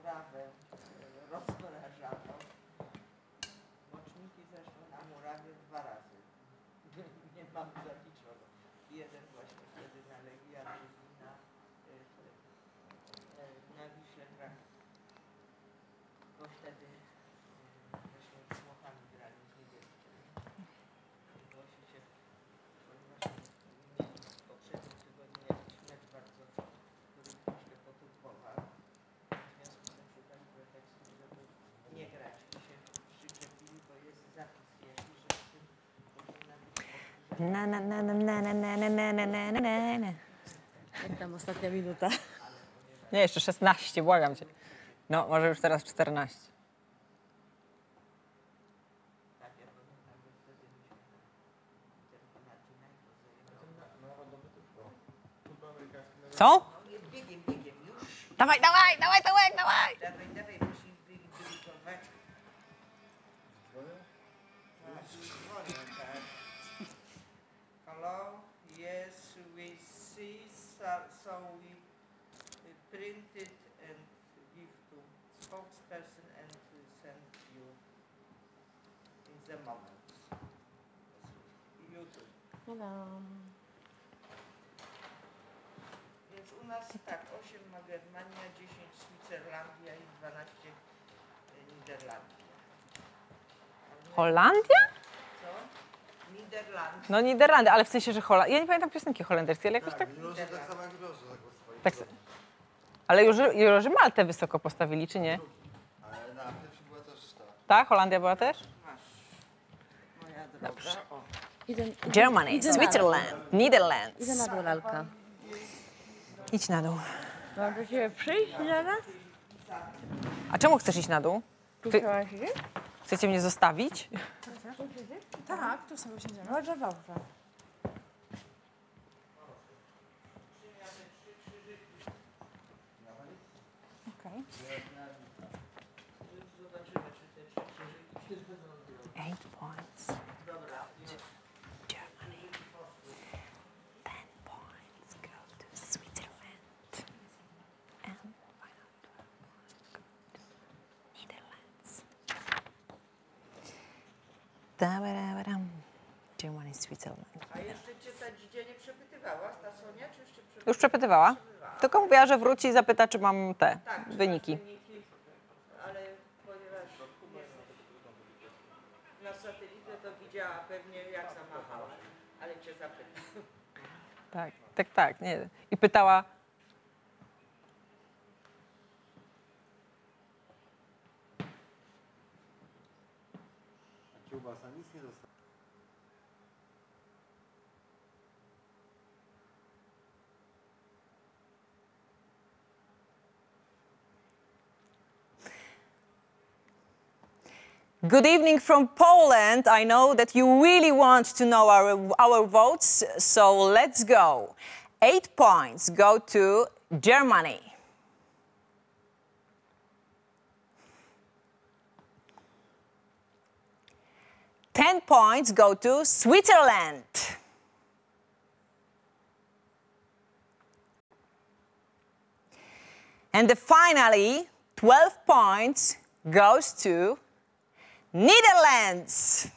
murawę e, rozmrażaną. Moczniki zeszły na murawie dwa razy. Nie mam zaliczono. Jeden właśnie Na, na, na, na, na, na, na, na, na, na, na, na, na. Jak tam ostatnia minuta? Nie, jeszcze 16, błagam cię. No, może już teraz 14. Tak, ja pamiętam, że wtedy myśmy na Pinacinaico Co? No, jest biegiem, biegiem, już. Dawaj, dawaj, dawaj, dawaj, dawaj! The moment. YouTube. Więc u nas tak, 8 ma Germania, 10 Szwajcaria i 12 Niderlandia. Holandia? Co? Niderlandia. No Niderlandy, ale w sensie, że Holandia. Ja nie pamiętam piosenki holenderskiej, ale jakoś tak... Miłosze tak samo jak grosze zagłosowali. tak ale już, już Maltę wysoko postawili, czy nie? Ale na pierwszym była też ta. Tak? Holandia była też? Idę, Germany, idę na- Switzerland, Netherlands. Idę na dół, lalka. Idź na dół. Mam do ciebie przyjść zaraz? A czemu chcesz iść na dół? Tu Ty-? Chcecie mnie zostawić? Tak, tu sobie siedzimy. Bardzo dobrze. Okej. zobaczymy, czy te trzy krzyżyki się Eight points. Dobra, Germany. Ten points go to Switzerland. And final twelve points go to Netherlands. Da-ba-da-ba-dam. Germany, Switzerland. A jeszcze cię ta dzidzia nie przepytywała, ta Sonia, czy jeszcze przepytywała? Już przepytywała? Tylko mówiła, że wróci i zapyta, czy mam te Tak, wyniki. wyniki, ale ponieważ nie, na satelitę to widziała pewnie jak zamachała, ale cię zapytam. Tak, tak, tak. Nie. I pytała, Good evening from Poland. I know that you really want to know our, our votes, so let's go. Eight points go to Germany. Ten points go to Switzerland. And the finally, 12 points goes to Netherlands.